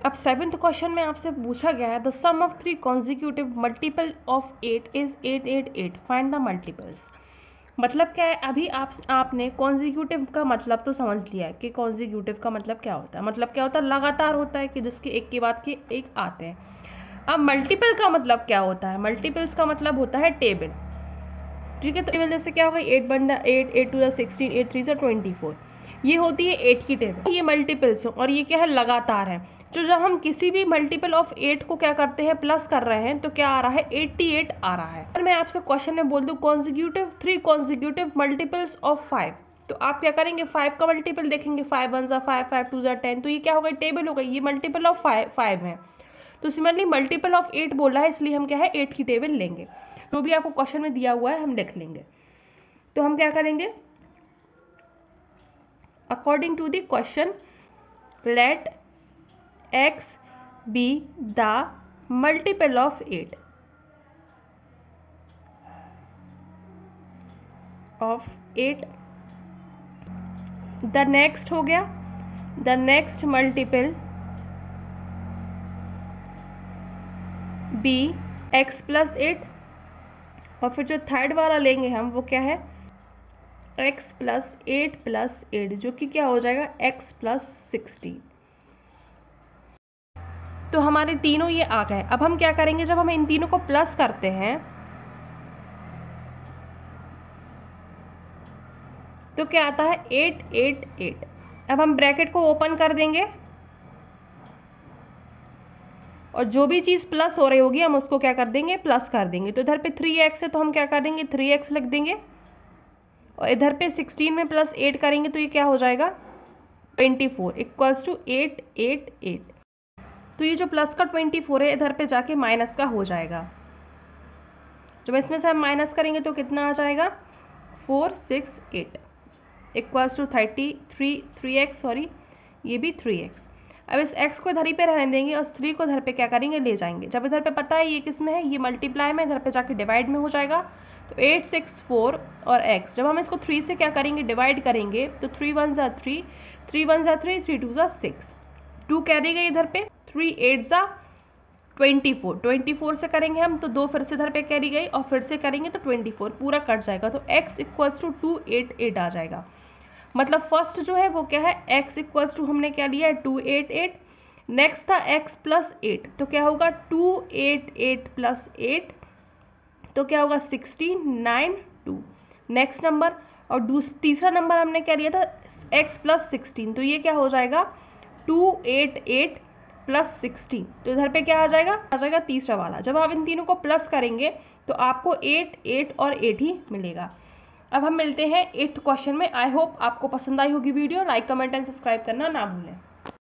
अब seventh question में आपसे पूछा गया है the sum of three consecutive multiple of eight is eight eight eight find the multiples मतलब क्या है? अभी आप, आपने कॉन्जिक्यूटिव का मतलब तो समझ लिया है कि कॉन्जिक्यूटिव का मतलब क्या होता है। मतलब क्या होता है? लगातार होता है कि जिसके एक के बाद के एक आते हैं। अब मल्टीपल का मतलब क्या होता है? मल्टीपल्स का मतलब होता है टेबल ठीक है? तो टेबल जैसे क्या होगा? एट बंडा eight eight two sixteen eight three twenty four ये होती है एट की टेबल ये मल्टीपल्स हैं और ये क्या है? लगातार है। जो जब हम किसी भी मल्टीपल ऑफ़ एट को क्या करते हैं प्लस कर रहे हैं तो क्या आ रहा है? एट्टी एट आ रहा है। अगर मैं आपसे क्वेश्चन में बोल दूँ consecutive three consecutive multiples of five तो आप क्या करेंगे? फाइव का मल्टीपल देखेंगे। फाइव वन ज़ा फाइव फाइव टू ज़ा टेन तो ये क्या होगा टेबल होगा ये मल्टीपल ऑफ़ फाइव फाइव है। तो सिमिलरली मल्टीपल ऑफ़ एट बोला है, इसलिए हम क्या है? एट की टेबल लेंगे। जो तो भी आपको क्वेश्चन में दिया हुआ है, हम लिख लेंगे। तो हम क्या करेंगे? According to the question let x be the multiple of 8 of 8 the next हो गया. The next multiple b, x plus eight और फिर जो थर्ड वाला लेंगे हम, वो क्या है? X plus eight plus eight जो कि क्या हो जाएगा? X प्लस सिक्सटीन तो हमारे तीनों ये आ गए। अब हम क्या करेंगे? जब हम इन तीनों को प्लस करते हैं तो क्या आता है? एट एट एट अब हम ब्रैकेट को ओपन कर देंगे। और जो भी चीज़ प्लस हो रही होगी, हम उसको क्या कर देंगे? प्लस कर देंगे। तो इधर पे थ्री एक्स है तो हम क्या कर देंगे? थ्री एक्स लिख देंगे। और इधर पे सिक्सटीन में प्लस एट करेंगे तो ये क्या हो जाएगा? Twenty four equals to eight eight eight तो ये जो प्लस का ट्वेंटी फोर है, इधर पे जाके माइनस का हो जाएगा। जब इसमें से हम माइनस करेंगे तो कितना आ जाएगा? Four six eight equals to thirty three three x sorry ये भी थ्री एक्स अब इस x को इधर ही पे रहने देंगे और थ्री को इधर पे क्या करेंगे? ले जाएँगे। जब इधर पे पता है ये किसमें है, ये मल्टीप्लाई में, इधर पे जाके डिवाइड में हो जाएगा। तो एट सिक्स फोर और x. जब हम इसको थ्री से क्या करेंगे? डिवाइड करेंगे तो थ्री वन ज़ा थ्री थ्री वन ज़ा थ्री थ्री टू ज़ा सिक्स टू कह देगा इधर पे। थ्री एट ज़ा ट्वेंटी फोर। ट्वेंटी फोर से करेंगे हम तो दो फिर से इधर पे कैरी गई और फिर से करेंगे तो ट्वेंटी फोर। पूरा कट जाएगा तो x equals to two eight eight आ जाएगा। मतलब फ़र्स्ट जो है वो क्या है? x इक्वल्स टू हमने क्या लिया है? टू एट एट नेक्स्ट था x प्लस एट तो क्या होगा? Two eight eight plus eight तो क्या होगा? Sixteen nine two next number और तीसरा नंबर हमने क्या लिया था? x प्लस सिक्सटीन तो ये क्या हो जाएगा? Two eight eight plus sixteen. तो इधर पे क्या आ जाएगा? आ जाएगा तीसरा वाला। जब आप इन तीनों को प्लस करेंगे तो आपको एट एट और एट ही मिलेगा। अब हम मिलते हैं एट्थ क्वेश्चन में। आई होप आपको पसंद आई होगी video. Like, comment and subscribe करना ना भूलें।